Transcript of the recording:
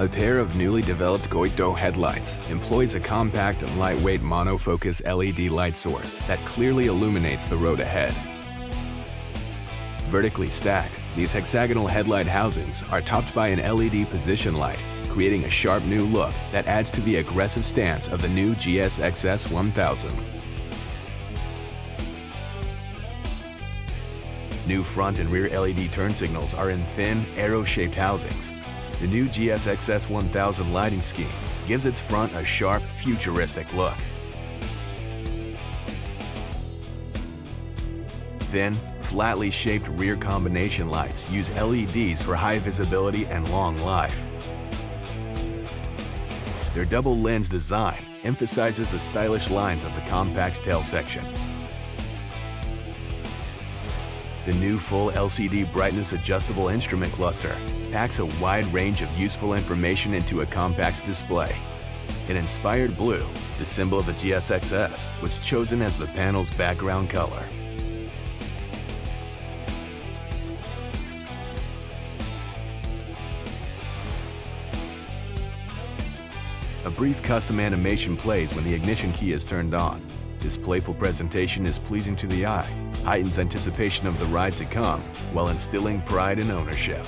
A pair of newly developed Koito headlights employs a compact and lightweight monofocus LED light source that clearly illuminates the road ahead. Vertically stacked, these hexagonal headlight housings are topped by an LED position light, creating a sharp new look that adds to the aggressive stance of the new GSXS 1000. New front and rear LED turn signals are in thin, arrow-shaped housings. The new GSXS 1000 lighting scheme gives its front a sharp, futuristic look. Thin, flatly shaped rear combination lights use LEDs for high visibility and long life. Their double lens design emphasizes the stylish lines of the compact tail section. The new full LCD brightness adjustable instrument cluster packs a wide range of useful information into a compact display. In inspired blue, the symbol of the GSXS was chosen as the panel's background color. A brief custom animation plays when the ignition key is turned on. This playful presentation is pleasing to the eye, heightens anticipation of the ride to come, while instilling pride and ownership.